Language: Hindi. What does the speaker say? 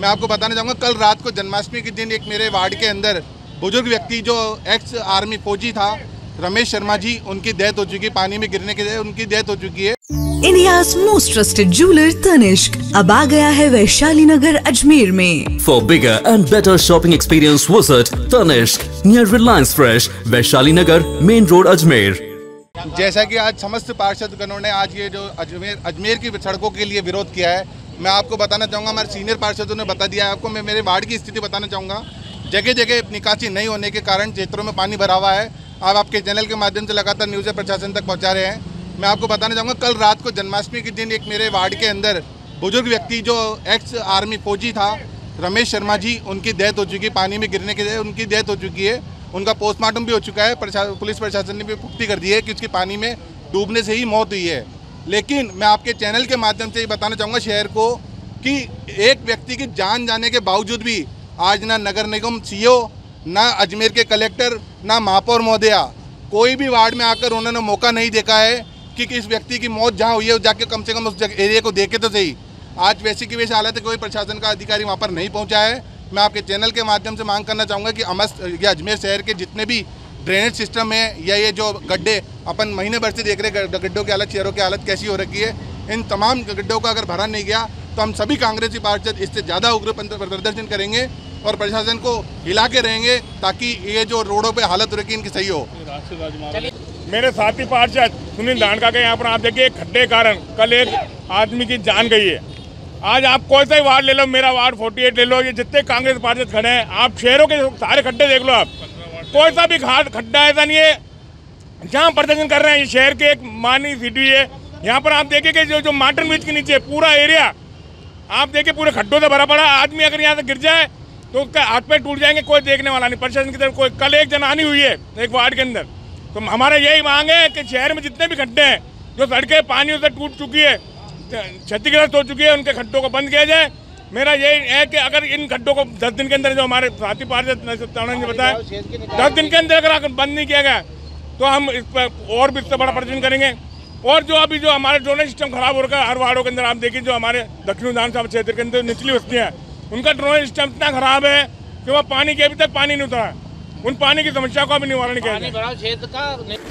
मैं आपको बताना चाहूँगा कल रात को जन्माष्टमी के दिन एक मेरे वार्ड के अंदर बुज़ुर्ग व्यक्ति जो एक्स आर्मी फौजी था रमेश शर्मा जी उनकी डेथ हो चुकी है पानी में गिरने की उनकी डेथ हो चुकी है India most trusted jeweller Tanishq अब आ गया है वैशाली नगर अजमेर में For bigger and better shopping experience, visit Tanishq near Reliance Fresh, Vaishali Nagar, Main Road, Ajmer. जैसा कि आज समस्त पार्षदगणों ने आज ये जो अजमेर अजमेर की सड़कों के लिए विरोध किया है मैं आपको बताना चाहूँगा हमारे सीनियर पार्षदों ने बता दिया है आपको मैं मेरे वार्ड की स्थिति बताना चाहूँगा। जगह जगह निकासी नहीं होने के कारण क्षेत्रों में पानी भरा हुआ है। आप आपके चैनल के माध्यम से लगातार न्यूज़ प्रशासन तक पहुँचा रहे हैं। मैं आपको बताना चाहूँगा कल रात को जन्माष्टमी के दिन एक मेरे वार्ड के अंदर बुज़ुर्ग व्यक्ति जो एक्स आर्मी फौजी था रमेश शर्मा जी उनकी डेथ हो चुकी है पानी में गिरने की उनकी डेथ हो चुकी है। उनका पोस्टमार्टम भी हो चुका है प्रशा, पुलिस प्रशासन ने भी पुख्ती कर दी है कि उसकी पानी में डूबने से ही मौत हुई है। लेकिन मैं आपके चैनल के माध्यम से ये बताना चाहूँगा शहर को कि एक व्यक्ति की जान जाने के बावजूद भी आज ना नगर निगम सीईओ, ना अजमेर के कलेक्टर, ना महापौर महोदया, कोई भी वार्ड में आकर उन्होंने मौका नहीं देखा है कि किस व्यक्ति की मौत जहाँ हुई है जाके कम से कम उस एरिया को देखे तो सही। आज वैसी की वैसी हालत है कोई प्रशासन का अधिकारी वहाँ पर नहीं पहुँचा है। मैं आपके चैनल के माध्यम से मांग करना चाहूँगा कि अमस या अजमेर शहर के जितने भी ड्रेनेज सिस्टम है, या ये जो गड्ढे अपन महीने भर से देख रहे गड्ढों की हालत, शहरों की हालत कैसी हो रखी है, इन तमाम गड्ढों का अगर भरा नहीं गया तो हम सभी कांग्रेसी पार्षद इससे ज़्यादा उग्र प्रदर्शन करेंगे और प्रशासन को हिला के रहेंगे ताकि ये जो रोडों पे हालत रखी इनकी सही हो। मेरे साथी पार्षद सुनील धानका के यहाँ पर आप देखिए खड्डे कारण कल एक आदमी की जान गई है। आज आप कोई सा ही वार्ड ले लो, मेरा वार्ड 48 ले लो, ये जितने कांग्रेस पार्षद खड़े हैं, आप शहरों के सारे खड्डे देख लो आप। कोई सा भी घाट, खड्डा ऐसा नहीं है। जहाँ प्रदर्शन कर रहे हैं, ये शहर के एक मानी सिटी है। यहाँ पर आप देखिए कि जो जो मार्टन ब्रिज के नीचे पूरा एरिया आप देखिए, पूरे खड्डों से भरा पड़ा आदमी अगर यहाँ से गिर जाए तो उसका हाथ पैर टूट जाएँगे, कोई देखने वाला नहीं। प्रशासन की तरफ़ कोई कल एक जनहानि हुई है, एक वार्ड के अंदर। तो हमारा यही मांग है कि शहर में जितने भी खड्डे हैं, जो सड़कें पानी से टूट चुकी है क्षतिग्रस्त हो चुकी है, उनके खड्डों को बंद किया जाए। मेरा यही है कि अगर इन खड्डों को दस दिन के अंदर जो हमारे साथी पार्षद ने बताया दस दिन के अंदर अगर बंद नहीं किया गया तो हम इस पर और भी इससे बड़ा प्रदर्शन करेंगे। और जो अभी जो हमारे ड्रोनेज सिस्टम खराब हो रखा है हर वार्डों के अंदर आप देखिए जो हमारे दक्षिण विधानसभा क्षेत्र के अंदर निचली बस्तियाँ हैं उनका ड्रोनेज सिस्टम इतना खराब है कि वह पानी के अभी तक पानी नहीं उतरा उन पानी की समस्या को अभी निवारण किया क्षेत्र का